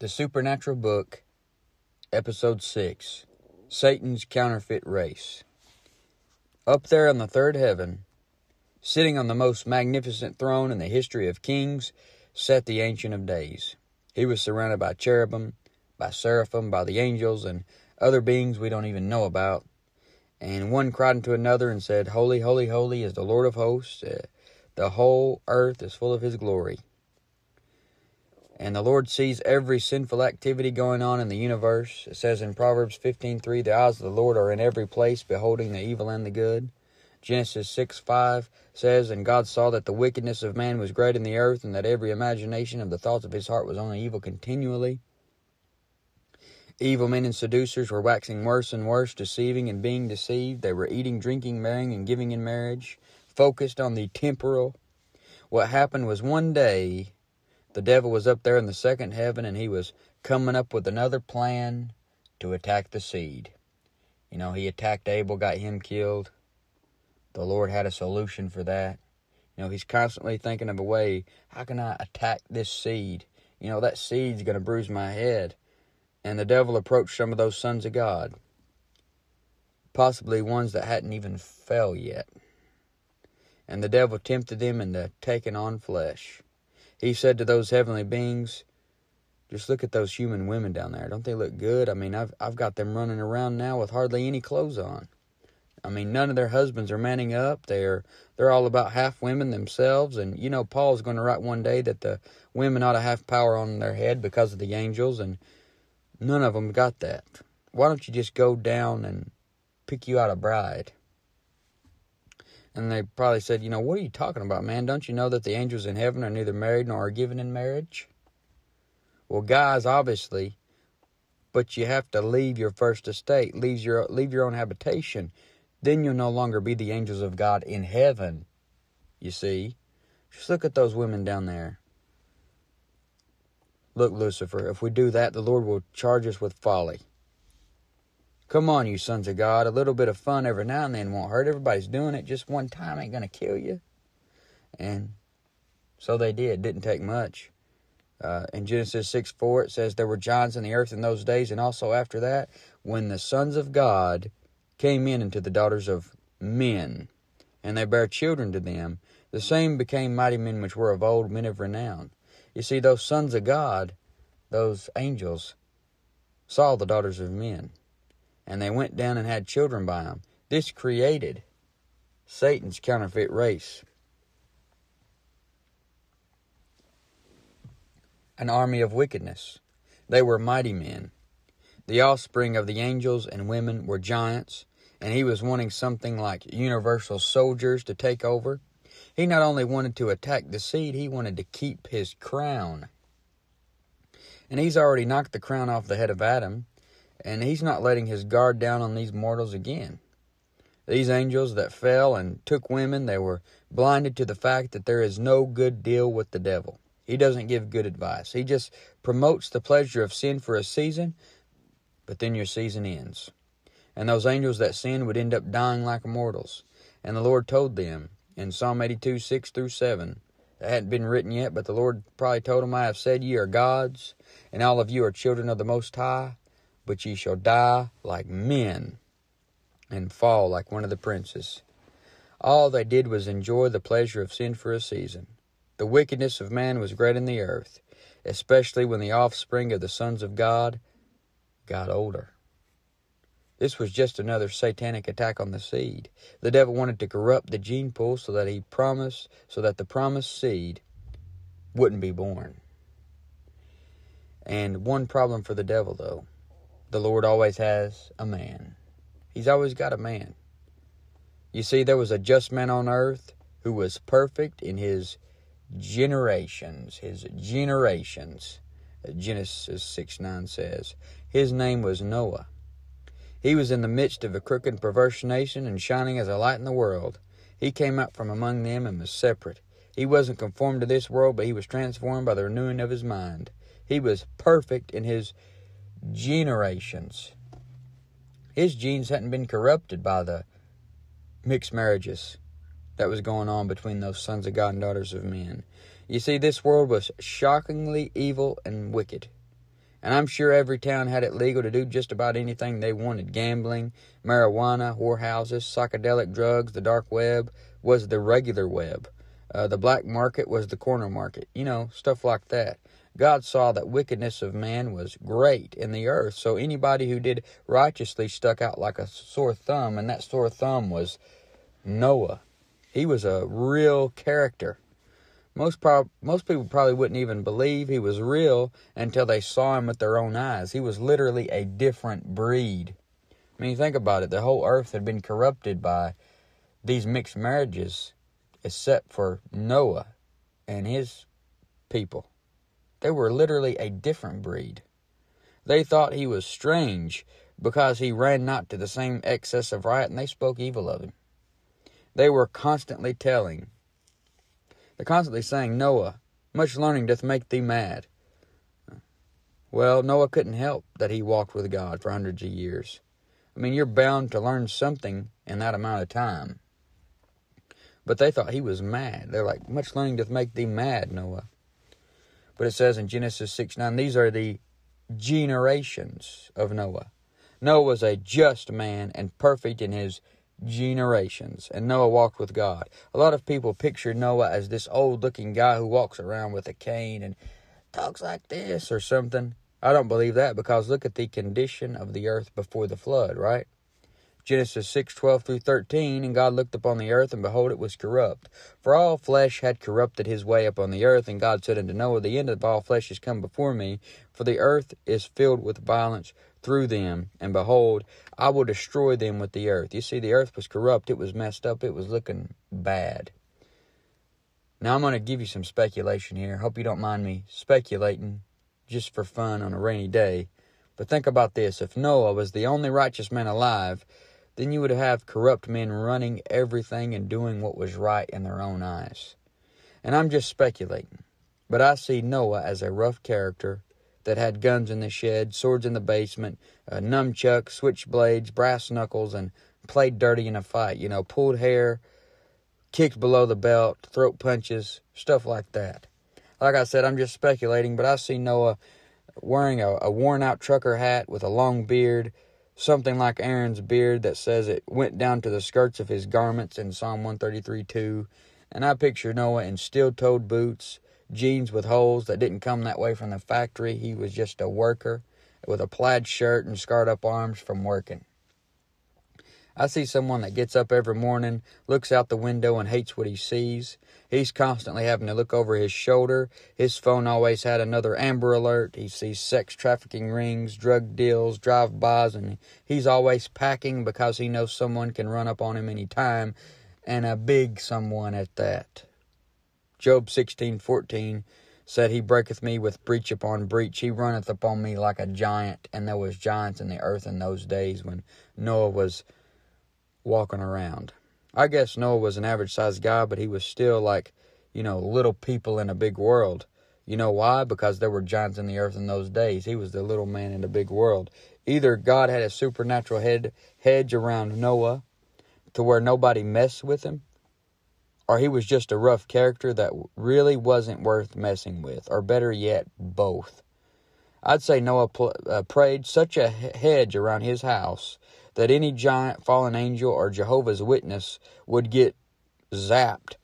The Supernatural Book, Episode 6 Satan's Counterfeit Race. Up there in the third heaven, sitting on the most magnificent throne in the history of kings, sat the Ancient of Days. He was surrounded by cherubim, by seraphim, by the angels, and other beings we don't even know about. And one cried unto another and said, Holy, holy, holy is the Lord of hosts. Uh, the whole earth is full of his glory. And the Lord sees every sinful activity going on in the universe. It says in Proverbs 15:3, "The eyes of the Lord are in every place, beholding the evil and the good." Genesis 6:5 says, "And God saw that the wickedness of man was great in the earth, and that every imagination of the thoughts of his heart was only evil continually." Evil men and seducers were waxing worse and worse, deceiving and being deceived. They were eating, drinking, marrying, and giving in marriage, focused on the temporal. What happened was one day the devil was up there in the second heaven and he was coming up with another plan to attack the seed. You know, he attacked Abel, got him killed. The Lord had a solution for that. You know, he's constantly thinking of a way, how can I attack this seed? You know, that seed's going to bruise my head. And the devil approached some of those sons of God, possibly ones that hadn't even fell yet. And the devil tempted them into taking on flesh. He said to those heavenly beings, just look at those human women down there. Don't they look good? I mean, I've I've got them running around now with hardly any clothes on. I mean, none of their husbands are manning up. They're they're all about half women themselves. And you know, Paul's going to write one day that the women ought to have power on their head because of the angels, and none of them got that. Why don't you just go down and pick you out a bride? And they probably said, You know, what are you talking about, man? Don't you know that the angels in heaven are neither married nor are given in marriage? Well, guys, obviously, but you have to leave your first estate, leave your, leave your own habitation. Then you'll no longer be the angels of God in heaven, you see. Just look at those women down there. Look, Lucifer, if we do that, the Lord will charge us with folly. Come on, you sons of God. A little bit of fun every now and then won't hurt. Everybody's doing it. Just one time ain't going to kill you. And so they did. Didn't take much. Uh, in Genesis 6 4, it says, There were giants in the earth in those days, and also after that, when the sons of God came in into the daughters of men, and they bare children to them, the same became mighty men which were of old, men of renown. You see, those sons of God, those angels, saw the daughters of men and they went down and had children by them. This created Satan's counterfeit race. An army of wickedness. They were mighty men. The offspring of the angels and women were giants, and he was wanting something like universal soldiers to take over. He not only wanted to attack the seed, he wanted to keep his crown. And he's already knocked the crown off the head of Adam and he's not letting his guard down on these mortals again. These angels that fell and took women, they were blinded to the fact that there is no good deal with the devil. He doesn't give good advice. He just promotes the pleasure of sin for a season, but then your season ends. And those angels that sinned would end up dying like mortals. And the Lord told them in Psalm 82, 6 through 7, that hadn't been written yet, but the Lord probably told them, I have said ye are gods, and all of you are children of the Most High but ye shall die like men and fall like one of the princes. All they did was enjoy the pleasure of sin for a season. The wickedness of man was great in the earth, especially when the offspring of the sons of God got older. This was just another satanic attack on the seed. The devil wanted to corrupt the gene pool so that he promised so that the promised seed wouldn't be born. And one problem for the devil though the Lord always has a man. He's always got a man. You see, there was a just man on earth who was perfect in his generations. His generations. Genesis 6 9 says. His name was Noah. He was in the midst of a crooked, perverse nation and shining as a light in the world. He came out from among them and was separate. He wasn't conformed to this world, but he was transformed by the renewing of his mind. He was perfect in his generations. His genes hadn't been corrupted by the mixed marriages that was going on between those sons of God and daughters of men. You see, this world was shockingly evil and wicked. And I'm sure every town had it legal to do just about anything they wanted gambling, marijuana, whorehouses, psychedelic drugs, the dark web was the regular web. Uh, the black market was the corner market, you know, stuff like that. God saw that wickedness of man was great in the earth, so anybody who did righteously stuck out like a sore thumb, and that sore thumb was Noah. He was a real character. Most prob- most people probably wouldn't even believe he was real until they saw him with their own eyes. He was literally a different breed. I mean, think about it. The whole earth had been corrupted by these mixed marriages, except for Noah and his people. They were literally a different breed. They thought he was strange because he ran not to the same excess of riot, and they spoke evil of him. They were constantly telling, they're constantly saying, Noah, much learning doth make thee mad. Well, Noah couldn't help that he walked with God for hundreds of years. I mean, you're bound to learn something in that amount of time. But they thought he was mad. They're like, much learning doth make thee mad, Noah. But it says in Genesis 6 9, these are the generations of Noah. Noah was a just man and perfect in his generations. And Noah walked with God. A lot of people picture Noah as this old looking guy who walks around with a cane and talks like this or something. I don't believe that because look at the condition of the earth before the flood, right? Genesis 6, 12 through 13, And God looked upon the earth, and behold, it was corrupt. For all flesh had corrupted his way upon the earth. And God said unto Noah, The end of all flesh is come before me, for the earth is filled with violence through them. And behold, I will destroy them with the earth. You see, the earth was corrupt, it was messed up, it was looking bad. Now I'm going to give you some speculation here. Hope you don't mind me speculating just for fun on a rainy day. But think about this if Noah was the only righteous man alive, then you would have corrupt men running everything and doing what was right in their own eyes. And I'm just speculating, but I see Noah as a rough character that had guns in the shed, swords in the basement, uh, nunchucks, switchblades, brass knuckles, and played dirty in a fight. You know, pulled hair, kicked below the belt, throat punches, stuff like that. Like I said, I'm just speculating, but I see Noah wearing a, a worn out trucker hat with a long beard, something like Aaron's beard that says it went down to the skirts of his garments in Psalm 133 2. And I picture Noah in steel toed boots, jeans with holes that didn't come that way from the factory. He was just a worker with a plaid shirt and scarred up arms from working. I see someone that gets up every morning, looks out the window, and hates what he sees. He's constantly having to look over his shoulder. His phone always had another Amber Alert. He sees sex trafficking rings, drug deals, drive bys, and he's always packing because he knows someone can run up on him any time, and a big someone at that. Job sixteen fourteen said, He breaketh me with breach upon breach. He runneth upon me like a giant. And there was giants in the earth in those days when Noah was walking around. I guess Noah was an average sized guy, but he was still like, you know, little people in a big world. You know why? Because there were giants in the earth in those days. He was the little man in the big world. Either God had a supernatural head, hedge around Noah to where nobody messed with him, or he was just a rough character that really wasn't worth messing with, or better yet, both. I'd say Noah pl- uh, prayed such a hedge around his house that any giant, fallen angel, or Jehovah's Witness would get zapped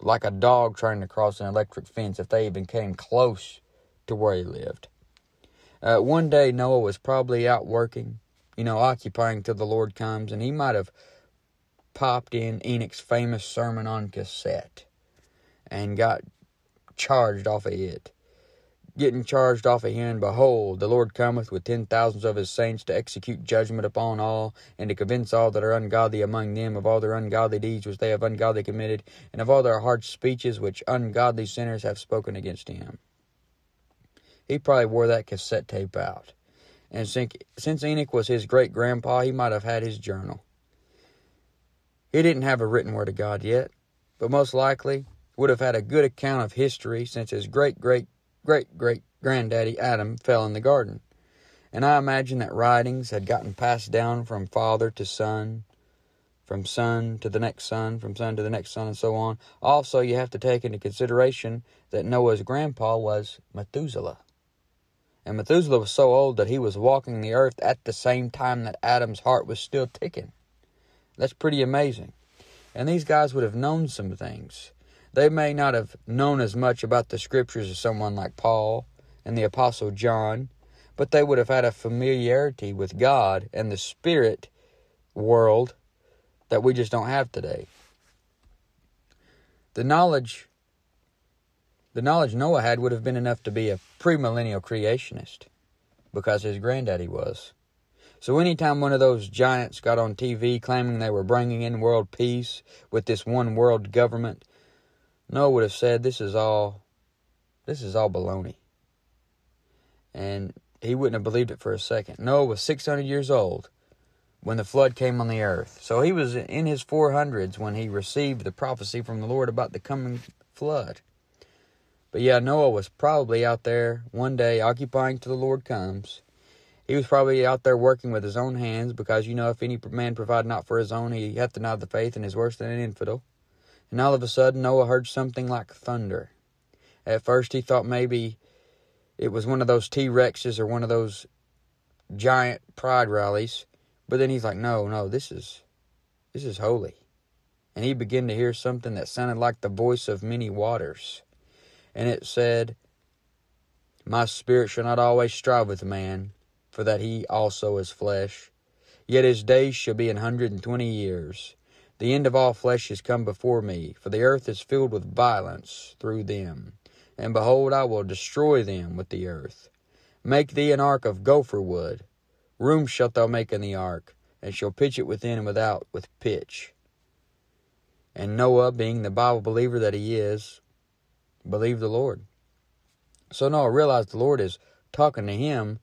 like a dog trying to cross an electric fence if they even came close to where he lived. Uh, one day, Noah was probably out working, you know, occupying till the Lord comes, and he might have popped in Enoch's famous sermon on cassette and got charged off of it getting charged off of and behold, the Lord cometh with ten thousands of his saints to execute judgment upon all, and to convince all that are ungodly among them of all their ungodly deeds which they have ungodly committed, and of all their harsh speeches which ungodly sinners have spoken against him. He probably wore that cassette tape out. And since Enoch was his great grandpa, he might have had his journal. He didn't have a written word of God yet, but most likely would have had a good account of history since his great great great great granddaddy Adam fell in the garden. And I imagine that writings had gotten passed down from father to son, from son to the next son, from son to the next son, and so on. Also, you have to take into consideration that Noah's grandpa was Methuselah. And Methuselah was so old that he was walking the earth at the same time that Adam's heart was still ticking. That's pretty amazing. And these guys would have known some things. They may not have known as much about the scriptures as someone like Paul and the Apostle John, but they would have had a familiarity with God and the spirit world that we just don't have today. The knowledge the knowledge Noah had would have been enough to be a premillennial creationist because his granddaddy was. So anytime one of those giants got on TV claiming they were bringing in world peace with this one world government, Noah would have said this is all this is all baloney. And he wouldn't have believed it for a second. Noah was 600 years old when the flood came on the earth. So he was in his 400s when he received the prophecy from the Lord about the coming flood. But yeah, Noah was probably out there one day occupying till the Lord comes. He was probably out there working with his own hands because, you know, if any man provide not for his own, he hath denied the faith and is worse than an infidel. And all of a sudden, Noah heard something like thunder. At first, he thought maybe it was one of those T Rexes or one of those giant pride rallies. But then he's like, no, no, this is this is holy. And he began to hear something that sounded like the voice of many waters. And it said, My spirit shall not always strive with man, for that he also is flesh. Yet his days shall be an hundred and twenty years. The end of all flesh is come before me, for the earth is filled with violence through them. And behold, I will destroy them with the earth. Make thee an ark of gopher wood. Room shalt thou make in the ark, and shall pitch it within and without with pitch. And Noah, being the Bible believer that he is, believed the Lord. So Noah realized the Lord is talking to him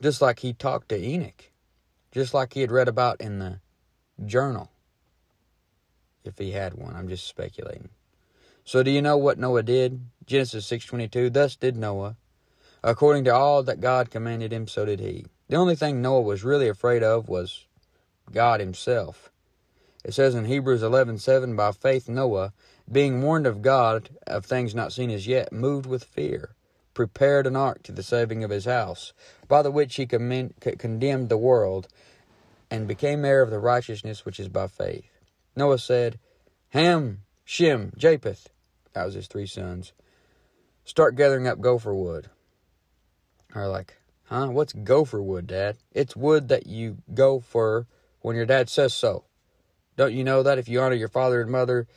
just like he talked to Enoch, just like he had read about in the journal. If he had one, I'm just speculating. So do you know what Noah did? Genesis 6:22 Thus did Noah according to all that God commanded him so did he. The only thing Noah was really afraid of was God himself. It says in Hebrews 11:7 by faith Noah being warned of God of things not seen as yet moved with fear prepared an ark to the saving of his house by the which he condemned the world and became heir of the righteousness which is by faith. Noah said, Ham, Shem, Japheth, that was his three sons. Start gathering up gopher wood. Are like, huh? What's gopher wood, Dad? It's wood that you go for when your dad says so. Don't you know that if you honor your father and mother,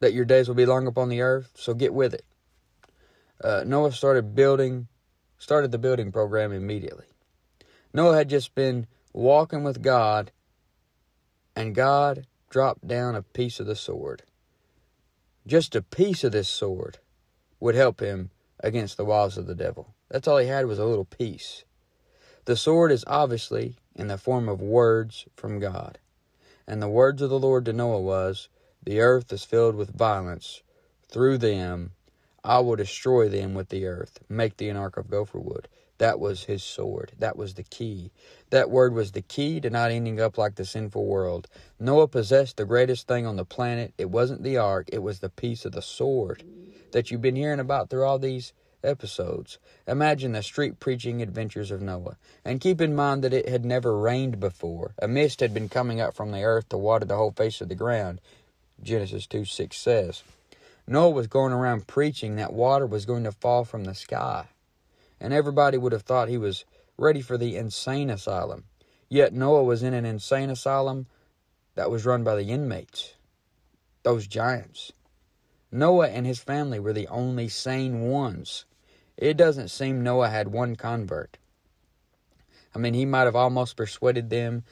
that your days will be long upon the earth? So get with it. Uh, Noah started building, started the building program immediately. Noah had just been walking with God, and God dropped down a piece of the sword. Just a piece of this sword would help him against the wiles of the devil. That's all he had was a little piece. The sword is obviously in the form of words from God. And the words of the Lord to Noah was, The earth is filled with violence. Through them I will destroy them with the earth. Make thee an ark of gopher wood. That was his sword. That was the key. That word was the key to not ending up like the sinful world. Noah possessed the greatest thing on the planet. It wasn't the ark, it was the piece of the sword that you've been hearing about through all these episodes. Imagine the street preaching adventures of Noah. And keep in mind that it had never rained before. A mist had been coming up from the earth to water the whole face of the ground. Genesis 2 6 says. Noah was going around preaching that water was going to fall from the sky and everybody would have thought he was ready for the insane asylum. Yet Noah was in an insane asylum that was run by the inmates, those giants. Noah and his family were the only sane ones. It doesn't seem Noah had one convert. I mean, he might have almost persuaded them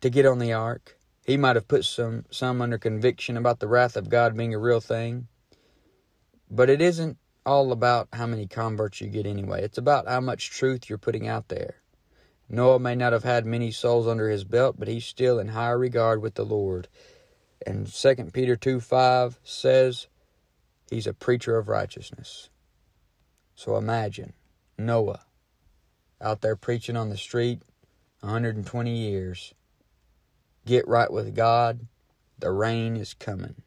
to get on the ark. He might have put some some under conviction about the wrath of God being a real thing. But it isn't all about how many converts you get anyway. It's about how much truth you're putting out there. Noah may not have had many souls under his belt, but he's still in high regard with the Lord. And 2 Peter 2 5 says he's a preacher of righteousness. So imagine Noah out there preaching on the street 120 years. Get right with God, the rain is coming.